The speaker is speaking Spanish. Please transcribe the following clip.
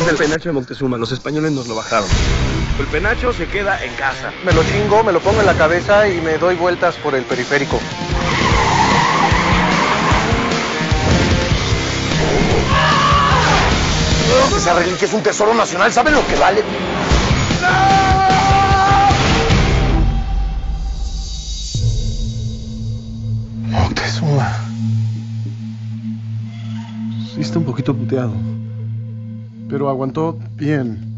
Es el penacho de Moctezuma, los españoles nos lo bajaron. El penacho se queda en casa. Me lo chingo, me lo pongo en la cabeza y me doy vueltas por el periférico. Esa reliquia es un tesoro nacional, ¿saben lo que vale? Moctezuma. Sí está un poquito puteado. Pero aguantó bien.